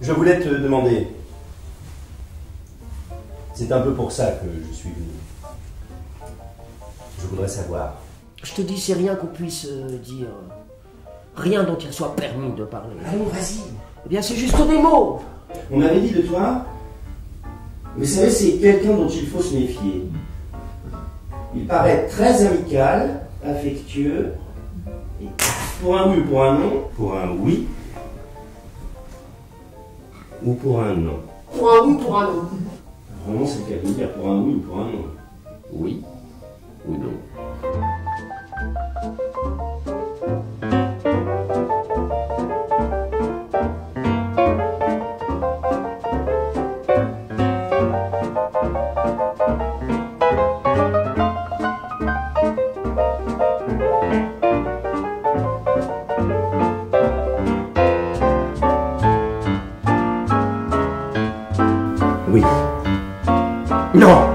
Je voulais te demander. C'est un peu pour ça que je suis venu. Je voudrais savoir. Je te dis, c'est rien qu'on puisse euh, dire. Rien dont il soit permis de parler. Allons, vas-y. Eh bien, c'est juste des mots. On m'avait dit de toi. Vous savez, c'est quelqu'un dont il faut se méfier. Il paraît très amical, affectueux. Et pour un oui ou pour un non, pour un oui ou pour un non. Pour un oui, pour un non. Vraiment, c'est de dire pour un oui ou pour un non. Oui ou non Oui. Non